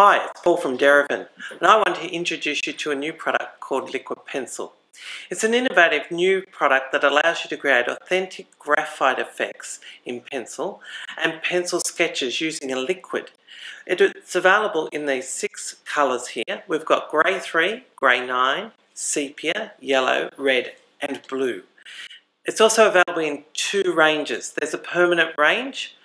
Hi, it's Paul from Derivan, and I want to introduce you to a new product called Liquid Pencil. It's an innovative new product that allows you to create authentic graphite effects in pencil and pencil sketches using a liquid. It's available in these six colours here. We've got grey 3, grey 9, sepia, yellow, red and blue. It's also available in two ranges. There's a permanent range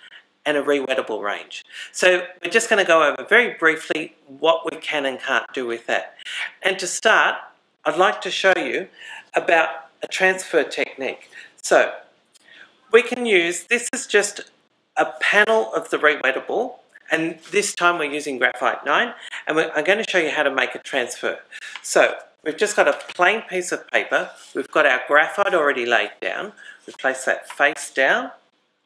and a rewettable range. So we're just going to go over very briefly what we can and can't do with that. And to start, I'd like to show you about a transfer technique. So we can use, this is just a panel of the rewettable and this time we're using graphite 9 and I'm going to show you how to make a transfer. So we've just got a plain piece of paper, we've got our graphite already laid down, we place that face down,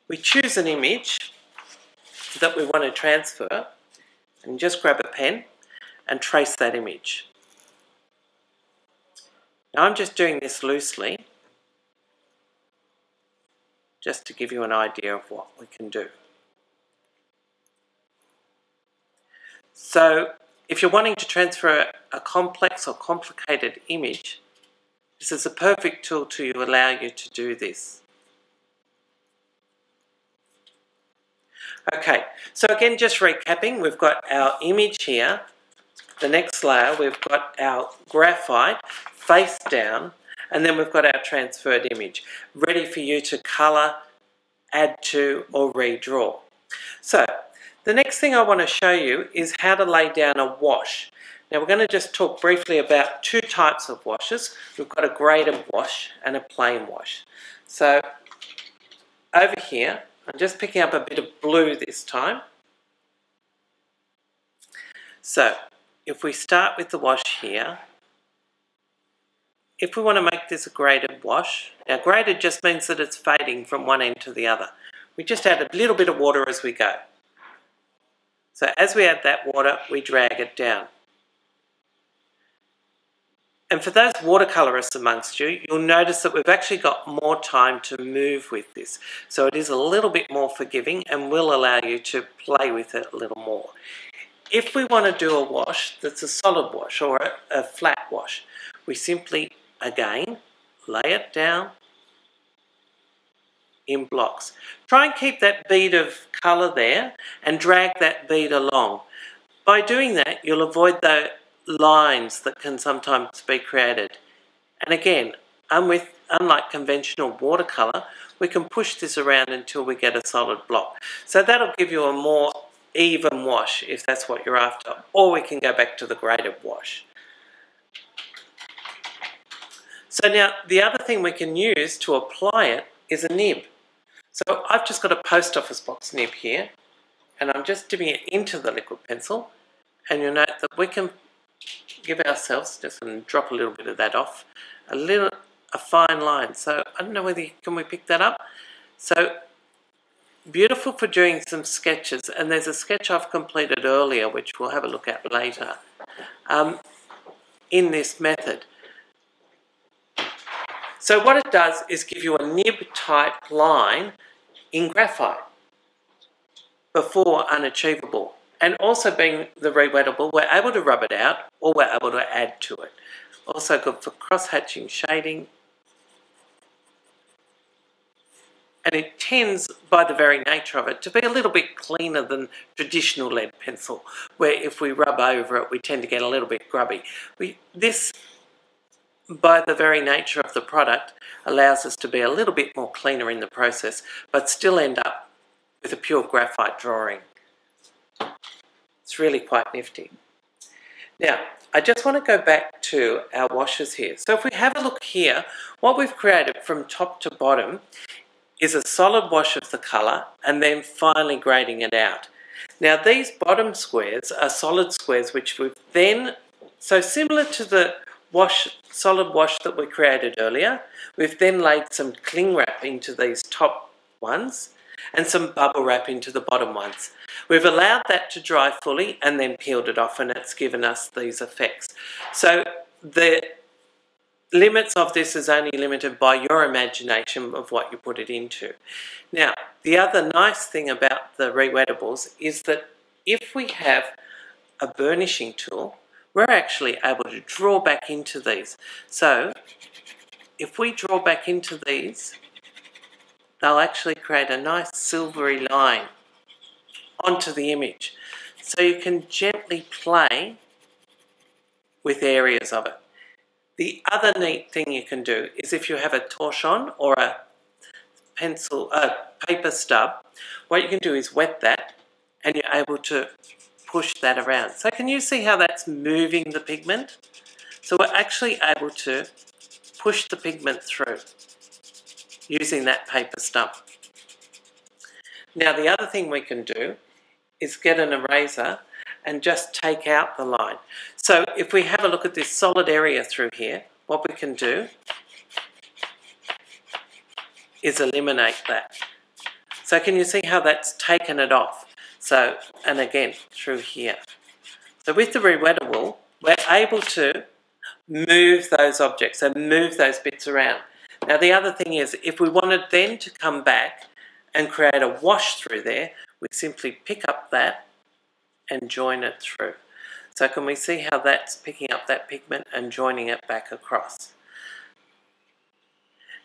we choose an image that we want to transfer and just grab a pen and trace that image. Now I'm just doing this loosely just to give you an idea of what we can do. So if you're wanting to transfer a complex or complicated image, this is a perfect tool to allow you to do this. Okay, so again, just recapping, we've got our image here. The next layer, we've got our graphite face down, and then we've got our transferred image, ready for you to colour, add to, or redraw. So, the next thing I want to show you is how to lay down a wash. Now we're going to just talk briefly about two types of washes. We've got a graded wash and a plain wash. So over here, I'm just picking up a bit of blue this time. So if we start with the wash here, if we want to make this a graded wash, now graded just means that it's fading from one end to the other. We just add a little bit of water as we go. So as we add that water, we drag it down. And for those watercolourists amongst you, you'll notice that we've actually got more time to move with this. So it is a little bit more forgiving and will allow you to play with it a little more. If we want to do a wash that's a solid wash or a, a flat wash, we simply, again, lay it down in blocks. Try and keep that bead of colour there and drag that bead along. By doing that, you'll avoid the lines that can sometimes be created. And again, unlike conventional watercolour, we can push this around until we get a solid block. So that'll give you a more even wash if that's what you're after, or we can go back to the graded wash. So now the other thing we can use to apply it is a nib. So I've just got a post office box nib here and I'm just dipping it into the liquid pencil and you'll note that we can give ourselves, just and drop a little bit of that off, a little, a fine line. So I don't know whether you, can we pick that up? So beautiful for doing some sketches and there's a sketch I've completed earlier which we'll have a look at later um, in this method. So what it does is give you a nib type line in graphite before unachievable. And also being the rewettable, we're able to rub it out or we're able to add to it. Also good for cross-hatching shading. And it tends, by the very nature of it, to be a little bit cleaner than traditional lead pencil, where if we rub over it, we tend to get a little bit grubby. We, this, by the very nature of the product, allows us to be a little bit more cleaner in the process, but still end up with a pure graphite drawing. It's really quite nifty. Now, I just want to go back to our washes here. So if we have a look here, what we've created from top to bottom is a solid wash of the colour and then finally grading it out. Now these bottom squares are solid squares which we've then, so similar to the wash, solid wash that we created earlier, we've then laid some cling wrap into these top ones and some bubble wrap into the bottom ones. We've allowed that to dry fully and then peeled it off and it's given us these effects. So the limits of this is only limited by your imagination of what you put it into. Now, the other nice thing about the rewettables is that if we have a burnishing tool, we're actually able to draw back into these. So if we draw back into these, they'll actually create a nice silvery line onto the image. So you can gently play with areas of it. The other neat thing you can do is if you have a torchon or a pencil, a paper stub, what you can do is wet that and you're able to push that around. So can you see how that's moving the pigment? So we're actually able to push the pigment through using that paper stump. Now the other thing we can do is get an eraser and just take out the line. So if we have a look at this solid area through here, what we can do is eliminate that. So can you see how that's taken it off? So, and again, through here. So with the rewettable, we're able to move those objects and move those bits around. Now the other thing is, if we wanted then to come back and create a wash through there, we simply pick up that and join it through. So can we see how that's picking up that pigment and joining it back across?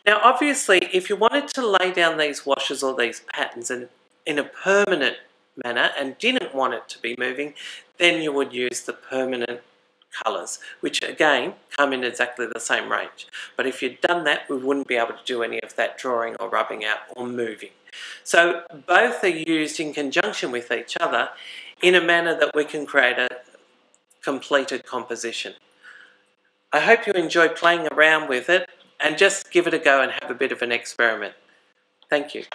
Now obviously if you wanted to lay down these washes or these patterns in, in a permanent manner and didn't want it to be moving, then you would use the permanent colours, which again come in exactly the same range. But if you'd done that, we wouldn't be able to do any of that drawing or rubbing out or moving. So both are used in conjunction with each other in a manner that we can create a completed composition. I hope you enjoy playing around with it and just give it a go and have a bit of an experiment. Thank you.